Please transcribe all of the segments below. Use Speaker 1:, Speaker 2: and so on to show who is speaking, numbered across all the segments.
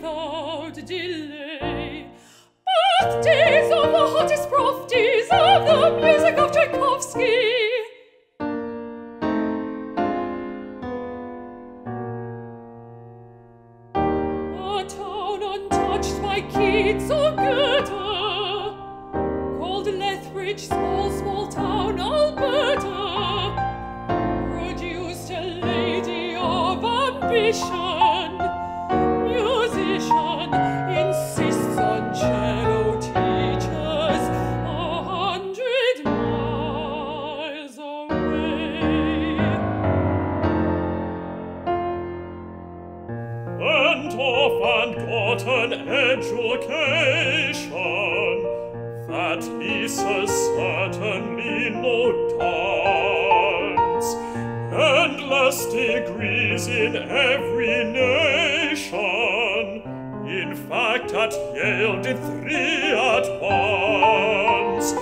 Speaker 1: without delay. Birthdays of the hottest profties of the music of Tchaikovsky. A town untouched by Keats or Goethe, called Lethbridge, small, small town, Alberta, produced a lady of ambition,
Speaker 2: got an education! That Lisa certainly no dance. Endless degrees in every nation. In fact at Yale did three at once.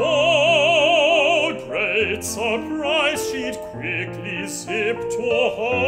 Speaker 2: Oh great surprise she'd quickly zip to heights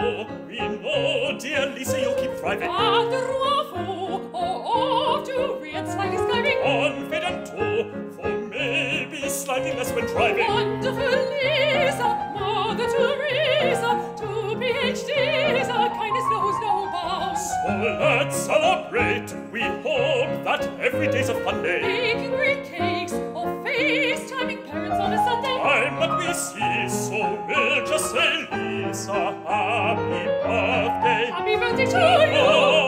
Speaker 2: oh, we know, dear Lisa, you keep private.
Speaker 1: Adruafo, oh, oh, to read slightly skiving.
Speaker 2: Confident too, for maybe slightly less when driving.
Speaker 1: Wonderful Lisa, Mother Teresa, to PhDs, a kindness knows no bounds.
Speaker 2: So let's celebrate. We hope that every day's a fun day.
Speaker 1: Baking great cakes, or FaceTiming parents on a Sunday.
Speaker 2: Time that we see, so we'll just say Happy birthday!
Speaker 1: Happy birthday to you!